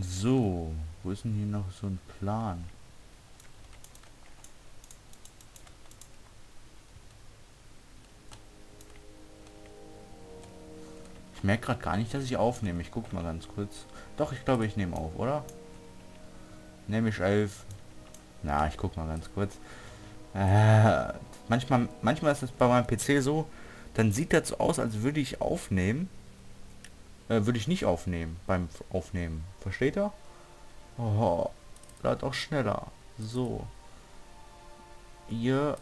So, wo ist denn hier noch so ein Plan? Ich merke gerade gar nicht, dass ich aufnehme. Ich gucke mal ganz kurz. Doch, ich glaube, ich nehme auf, oder? Nehme ich elf. Na, ich guck mal ganz kurz. Äh, manchmal, manchmal ist es bei meinem PC so, dann sieht das so aus, als würde ich aufnehmen. Äh, würde ich nicht aufnehmen beim Aufnehmen. Versteht ihr? Oh, lad auch schneller. So. Ihr.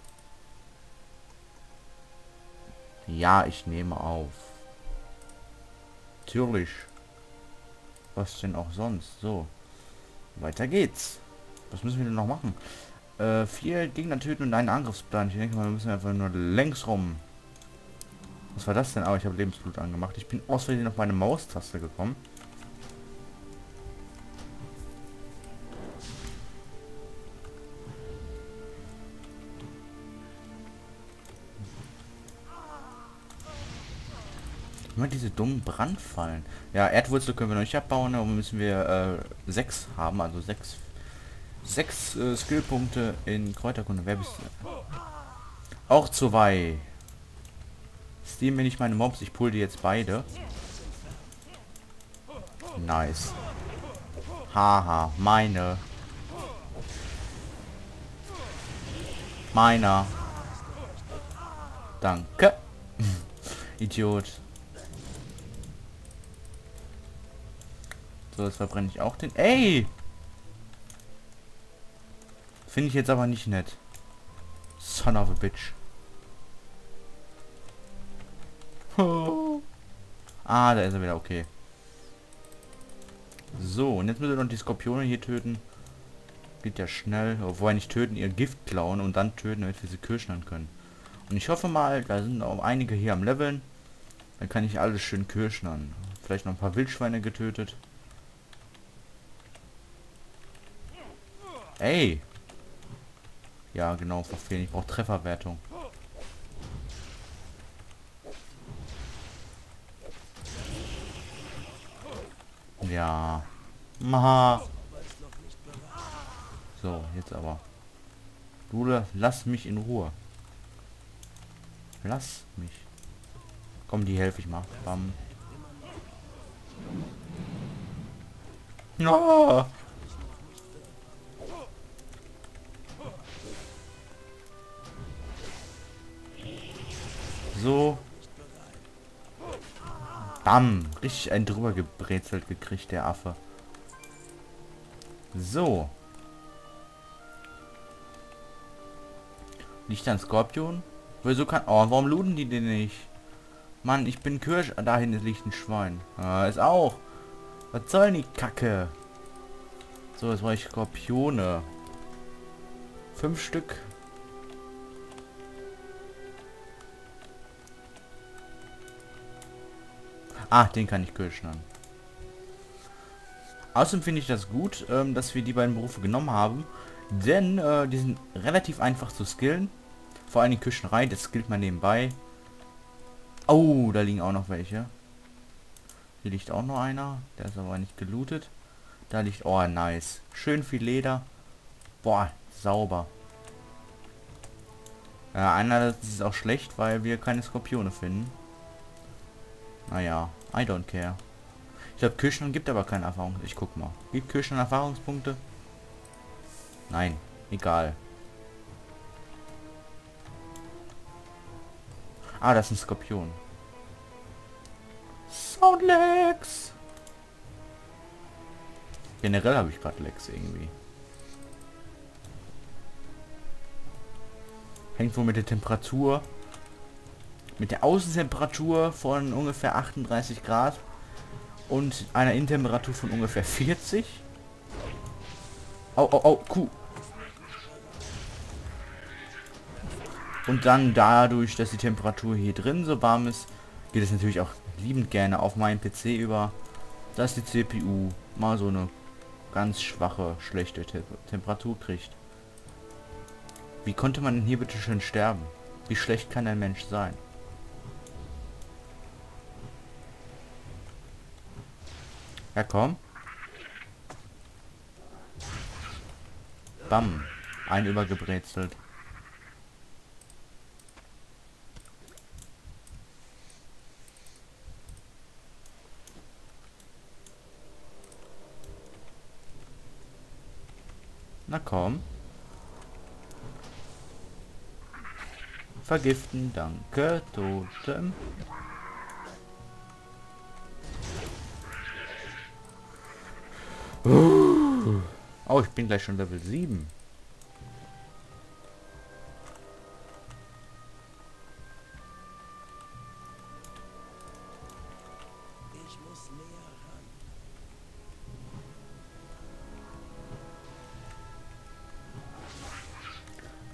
Ja, ich nehme auf. Natürlich. Was denn auch sonst? So. Weiter geht's. Was müssen wir denn noch machen? Äh, vier Gegner töten und einen Angriffsplan. Ich denke mal, wir müssen einfach nur längs rum. Was war das denn? Aber oh, ich habe Lebensblut angemacht. Ich bin aus Versehen auf meine Maustaste gekommen. Immer diese dummen Brandfallen. Ja, Erdwurzel können wir noch nicht abbauen, aber müssen wir äh, sechs haben, also sechs, sechs äh, Skillpunkte in Kräuterkunde. Wer bist du? Auch zwei. Steam bin ich meine Mobs, ich pull die jetzt beide. Nice. Haha, meine. Meiner. Danke. Idiot. So, das verbrenne ich auch den. Ey! Finde ich jetzt aber nicht nett. Son of a bitch. ah, da ist er wieder, okay. So, und jetzt müssen wir noch die Skorpione hier töten. Geht ja schnell. Obwohl nicht töten, ihr Gift klauen und dann töten, damit wir sie kirschnern können. Und ich hoffe mal, da sind auch einige hier am Leveln. Dann kann ich alles schön kirschnern. Vielleicht noch ein paar Wildschweine getötet. Ey! Ja, genau, verfehlen. Ich brauche Trefferwertung. Ja. Maha. So, jetzt aber. Du lass mich in Ruhe. Lass mich. Komm, die helfe ich mal. Bam. No. So. Bam. Richtig ein drüber gebrezelt gekriegt, der Affe. So. Liegt ein Skorpion? Wieso kann... Oh, warum luden die den nicht? Mann, ich bin Kirsch... Dahin liegt ein Schwein. Ah, ist auch. Was soll die Kacke? So, jetzt war ich Skorpione. Fünf Stück. Ah, den kann ich kirschnern. Außerdem finde ich das gut, ähm, dass wir die beiden Berufe genommen haben. Denn äh, die sind relativ einfach zu skillen. Vor allem die Küchenerei, das skillt man nebenbei. Oh, da liegen auch noch welche. Hier liegt auch noch einer. Der ist aber nicht gelootet. Da liegt... Oh, nice. Schön viel Leder. Boah, sauber. Ja, einer das ist auch schlecht, weil wir keine Skorpione finden. Naja, I don't care. Ich glaube, Küchen gibt aber keine Erfahrung. Ich guck mal. Gibt Küchen Erfahrungspunkte? Nein, egal. Ah, das ist ein Skorpion. Soundlex. Generell habe ich gerade Lex irgendwie. Hängt wohl mit der Temperatur mit der Außentemperatur von ungefähr 38 Grad und einer Innentemperatur von ungefähr 40. Au, au, au, Kuh. Und dann dadurch, dass die Temperatur hier drin so warm ist, geht es natürlich auch liebend gerne auf meinen PC über, dass die CPU mal so eine ganz schwache, schlechte Te Temperatur kriegt. Wie konnte man denn hier bitte schön sterben? Wie schlecht kann ein Mensch sein? Ja, komm. Bam. Ein übergebrezelt. Na komm. Vergiften, danke, Totem. Oh, ich bin gleich schon Level 7. Ich muss näher ran.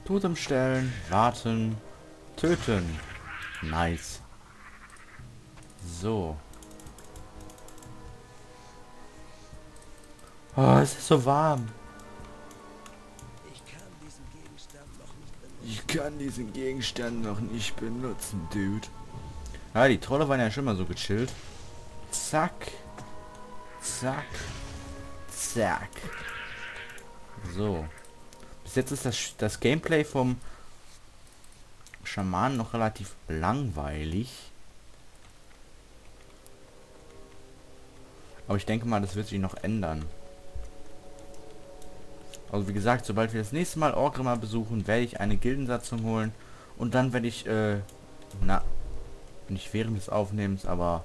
Totem stellen, warten, töten. Nice. So. Oh, es ist so warm. Ich kann diesen Gegenstand noch nicht benutzen. Dude. Ja, die Trolle waren ja schon mal so gechillt. Zack. Zack. Zack. So. Bis jetzt ist das, das Gameplay vom Schaman noch relativ langweilig. Aber ich denke mal, das wird sich noch ändern. Also wie gesagt, sobald wir das nächste Mal Orgrimmar besuchen, werde ich eine Gildensatzung holen. Und dann werde ich, äh, na, nicht während des Aufnehmens, aber,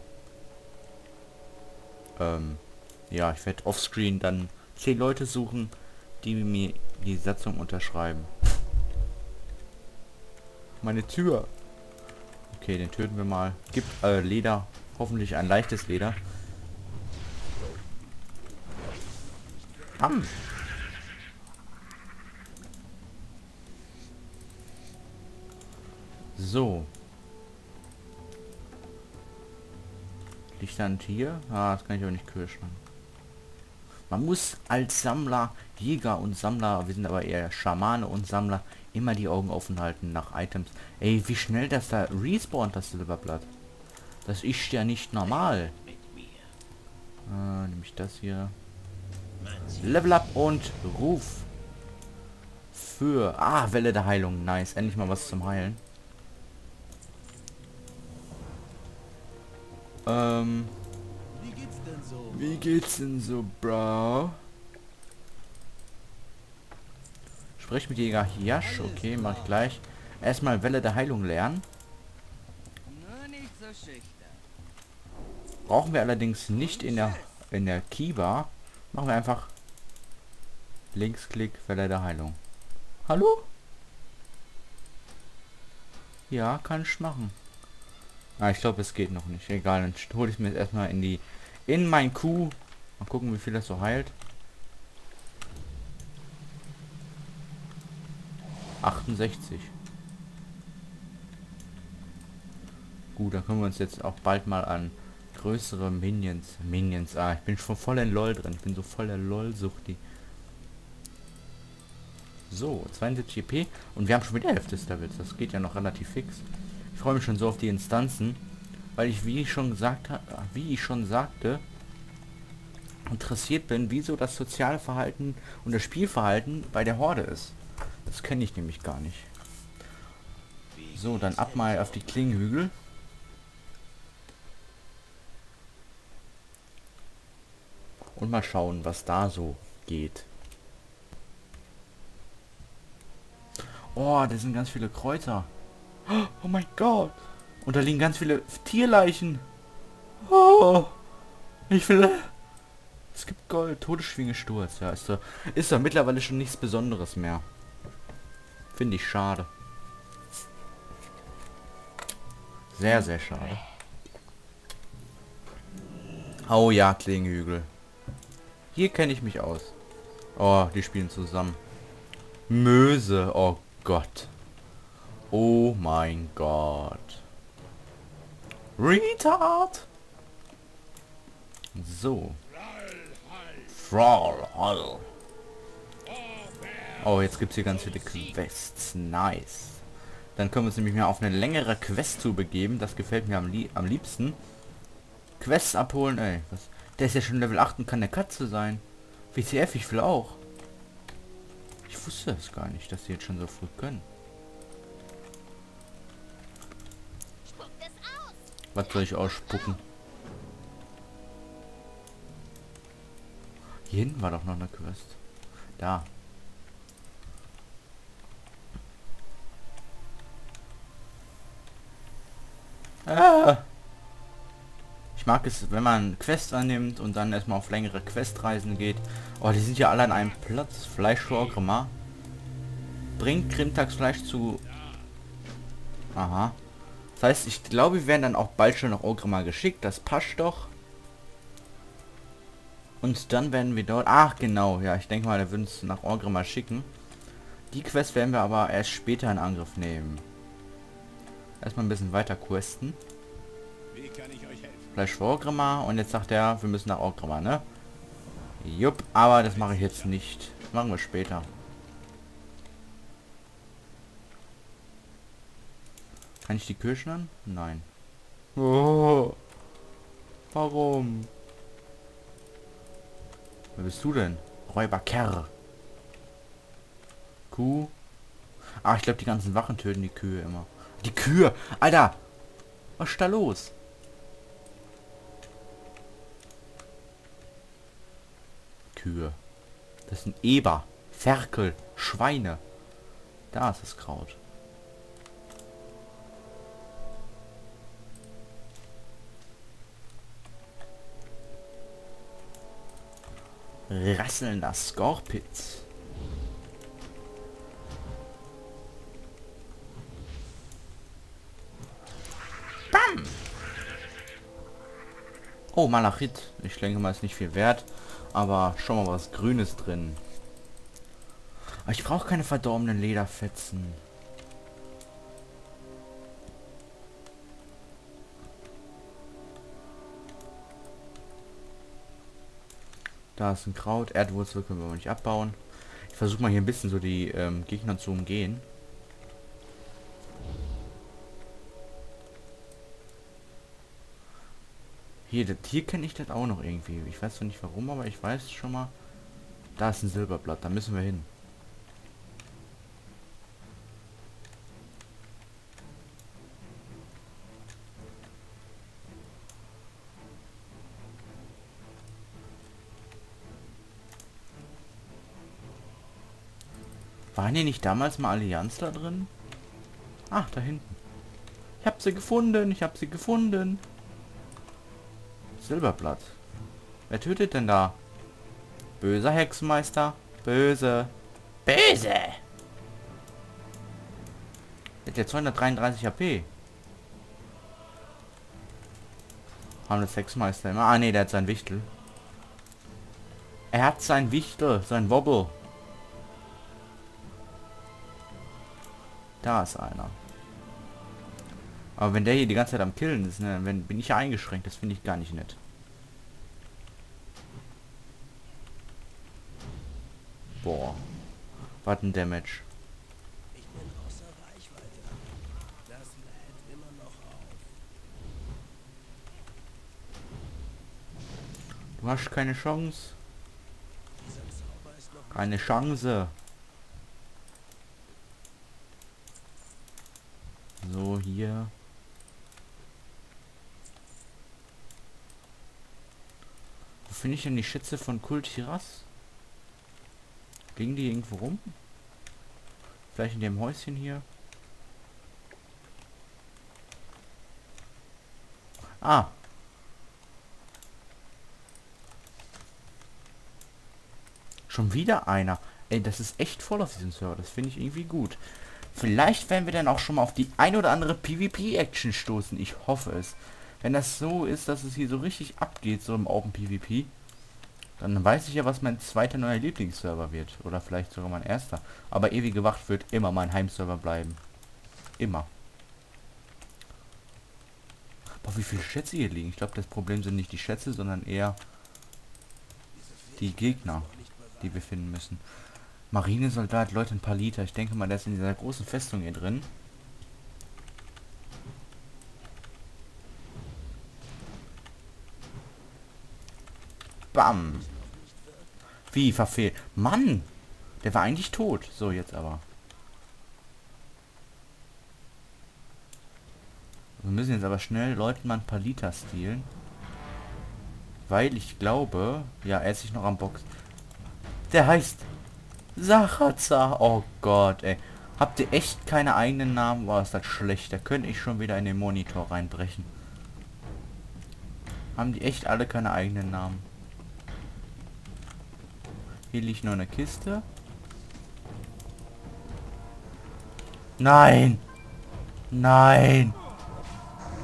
ähm, ja, ich werde offscreen dann zehn Leute suchen, die mir die Satzung unterschreiben. Meine Tür. Okay, den töten wir mal. Gibt äh, Leder. Hoffentlich ein leichtes Leder. Am. So. Liegt da ein Tier? Ah, das kann ich aber nicht kirschen. Man muss als Sammler, Jäger und Sammler, wir sind aber eher Schamane und Sammler, immer die Augen offen halten nach Items. Ey, wie schnell das da respawnt, das Silberblatt. Das ist ja nicht normal. Ah, nämlich das hier. Level up und Ruf. Für... Ah, Welle der Heilung. Nice. Endlich mal was zum Heilen. Ähm... Wie geht's denn so? Wie geht's denn so, Bro? Sprich mit Jäger Hiasch. Okay, mach ich gleich. Erstmal Welle der Heilung lernen. Nur nicht so schüchtern. Brauchen wir allerdings nicht in der in der Keybar. Machen wir einfach Linksklick Welle der Heilung. Hallo? Ja, kann ich machen. Ah, ich glaube, es geht noch nicht. Egal, dann hole ich mir jetzt erstmal in die in mein Kuh. Mal gucken, wie viel das so heilt. 68. Gut, dann können wir uns jetzt auch bald mal an größere Minions. Minions, ah, ich bin schon voll in LOL drin. Ich bin so voller LOL-Suchti. So, 72 EP. Und wir haben schon wieder Hälfte des Levels. Das geht ja noch relativ fix. Ich freue mich schon so auf die Instanzen. Weil ich, wie ich schon gesagt habe, wie ich schon sagte, interessiert bin, wieso das soziale Verhalten und das Spielverhalten bei der Horde ist. Das kenne ich nämlich gar nicht. So, dann ab mal auf die Klingenhügel. Und mal schauen, was da so geht. Oh, da sind ganz viele Kräuter. Oh mein Gott. Und da liegen ganz viele Tierleichen. Oh, ich will... Es gibt Gold, Todesschwinge Sturz. Ja, ist doch, ist doch mittlerweile schon nichts Besonderes mehr. Finde ich schade. Sehr, sehr schade. Oh ja, Klingenhügel. Hier kenne ich mich aus. Oh, die spielen zusammen. Möse, oh Gott. Oh mein Gott. Retard. So. Thrall. Oh, jetzt gibt es hier ganz viele Quests. Nice. Dann können wir uns nämlich mehr auf eine längere Quest zu begeben. Das gefällt mir am, lie am liebsten. Quests abholen, ey. Was? Der ist ja schon Level 8 und kann eine Katze sein. WCF, ich will auch. Ich wusste es gar nicht, dass sie jetzt schon so früh können. Was soll ich ausspucken? Hier hinten war doch noch eine Quest. Da. Ah. Ich mag es, wenn man Quests annimmt und dann erstmal auf längere Questreisen geht. Oh, die sind ja alle an einem Platz. Fleisch für Orgrimmar. Bringt Grimtagsfleisch zu... Aha. Das heißt, ich glaube, wir werden dann auch bald schon nach Orgrimmar geschickt. Das passt doch. Und dann werden wir dort... Ach, genau. Ja, ich denke mal, der wird uns nach Orgrimmar schicken. Die Quest werden wir aber erst später in Angriff nehmen. Erstmal ein bisschen weiter questen. Fleisch für Orgrimmar. Und jetzt sagt er, wir müssen nach Orgrimmar, ne? Jupp, aber das mache ich jetzt nicht. Das machen wir später. Kann ich die Kirschen an? Nein. Oh. Warum? Wer bist du denn? Räuberkerr. Kuh. Ah, ich glaube, die ganzen Wachen töten die Kühe immer. Die Kühe! Alter! Was ist da los? Kühe. Das sind Eber, Ferkel, Schweine. Da ist das Kraut. Rasselnder Skorpitz. Bam! Oh, Malachit. Ich denke mal, ist nicht viel wert. Aber schon mal was Grünes drin. Ich brauche keine verdorbenen Lederfetzen. Da ist ein Kraut. Erdwurzel können wir nicht abbauen. Ich versuche mal hier ein bisschen so die ähm, Gegner zu umgehen. Hier, das, hier kenne ich das auch noch irgendwie. Ich weiß noch nicht warum, aber ich weiß schon mal. Da ist ein Silberblatt, da müssen wir hin. Waren hier nicht damals mal Allianz da drin? Ach, da hinten. Ich habe sie gefunden, ich habe sie gefunden. Silberblatt. Wer tötet denn da? Böser Hexenmeister. Böse. Böse. Hat jetzt 233 HP. Haben das Hexenmeister immer. Ah ne, der hat sein Wichtel. Er hat sein Wichtel, sein Wobble. Da ist einer. Aber wenn der hier die ganze Zeit am Killen ist, ne, wenn, bin ich ja eingeschränkt. Das finde ich gar nicht nett. Boah. Was ein Damage. Du hast keine Chance. Keine Chance. So, hier. Wo finde ich denn die Schätze von Kultiras? Ging die irgendwo rum? Vielleicht in dem Häuschen hier? Ah. Schon wieder einer. Ey, das ist echt voll auf diesem Server. Das finde ich irgendwie gut. Vielleicht werden wir dann auch schon mal auf die ein oder andere PvP-Action stoßen. Ich hoffe es. Wenn das so ist, dass es hier so richtig abgeht, so im Open PvP, dann weiß ich ja, was mein zweiter neuer Lieblingsserver wird. Oder vielleicht sogar mein erster. Aber ewige Wacht wird immer mein Heimserver bleiben. Immer. Boah, wie viele Schätze hier liegen. Ich glaube, das Problem sind nicht die Schätze, sondern eher die Gegner, die wir finden müssen. Marinesoldat, Leute, ein paar Liter. Ich denke mal, der ist in dieser großen Festung hier drin. Bam. Wie verfehlt. Mann! Der war eigentlich tot. So, jetzt aber. Wir müssen jetzt aber schnell Leutnant Palita stehlen. Weil ich glaube... Ja, er ist sich noch am Box. Der heißt... Sachaza. Oh Gott, ey. Habt ihr echt keine eigenen Namen? Boah, ist das schlecht. Da könnte ich schon wieder in den Monitor reinbrechen. Haben die echt alle keine eigenen Namen? Hier liegt noch eine Kiste. Nein! Nein!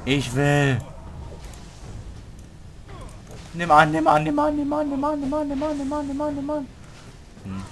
Ich will! Nimm an, nimm an, nimm an, nimm an, nimm an, nimm an, nimm an, nimm an, nimm an, nimm an. Hm.